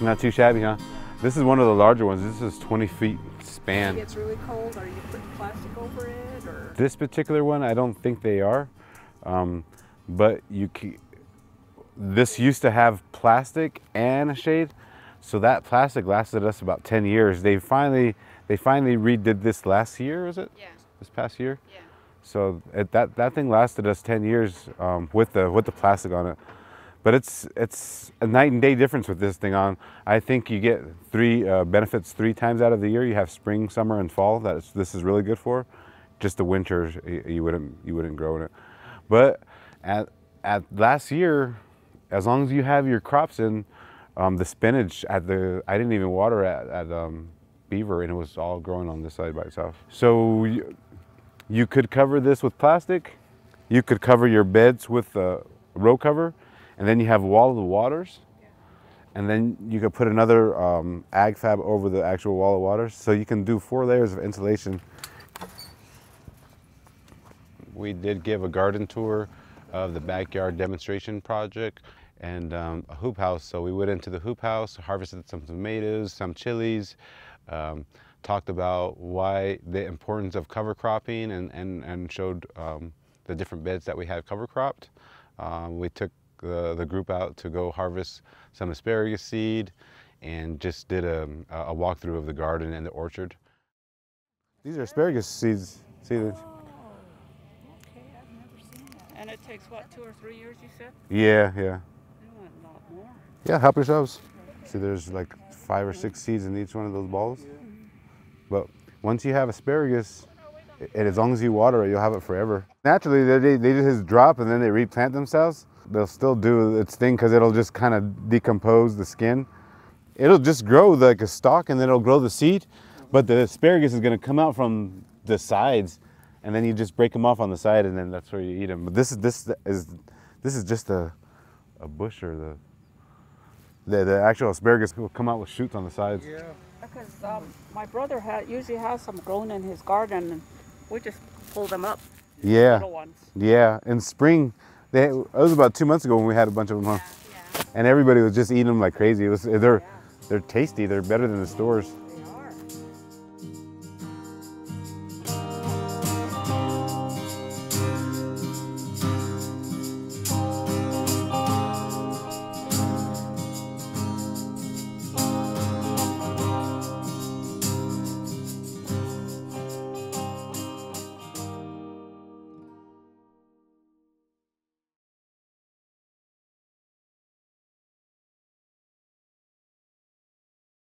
Not too shabby, huh? This is one of the larger ones. This is 20 feet span. If it gets really cold, are you putting plastic over it or? This particular one, I don't think they are, um, but you can, this used to have plastic and a shade, so that plastic lasted us about 10 years. They finally they finally redid this last year, was it? Yeah. This past year. Yeah. So it, that that thing lasted us 10 years um, with the with the plastic on it. But it's it's a night and day difference with this thing on. I think you get three uh, benefits three times out of the year. You have spring, summer, and fall. That is, this is really good for. Just the winter, you, you wouldn't you wouldn't grow in it. But at at last year, as long as you have your crops in, um, the spinach at the I didn't even water at, at um, Beaver, and it was all growing on this side by itself. So you, you could cover this with plastic. You could cover your beds with a row cover, and then you have wall of the waters. And then you could put another um, ag fab over the actual wall of waters. So you can do four layers of insulation. We did give a garden tour of the backyard demonstration project and um, a hoop house. So we went into the hoop house, harvested some tomatoes, some chilies, um, talked about why the importance of cover cropping and, and, and showed um, the different beds that we had cover cropped. Um, we took the, uh, the group out to go harvest some asparagus seed and just did a, a walkthrough of the garden and the orchard. These are asparagus seeds. See, Oh, okay, I've never seen that. And it takes what, two or three years, you said? yeah, yeah. You want a lot more. Yeah, help yourselves. See, there's like five or six seeds in each one of those balls. Mm-hmm. But once you have asparagus, and as long as you water it, you'll have it forever. Naturally, they, they just drop and then they replant themselves. They'll still do its thing because it'll just kind of decompose the skin. It'll just grow like a stalk and then it'll grow the seed. But the asparagus is going to come out from the sides and then you just break them off on the side and then that's where you eat them. But this is this is this is just a a bush or the the, the actual asparagus will come out with shoots on the sides. Yeah. Because um, my brother ha usually has some grown in his garden and we just pull them up, Yeah, yeah. In spring, they, it was about two months ago when we had a bunch of them, huh? Yeah. and everybody was just eating them like crazy. It was they're they're tasty. They're better than the stores.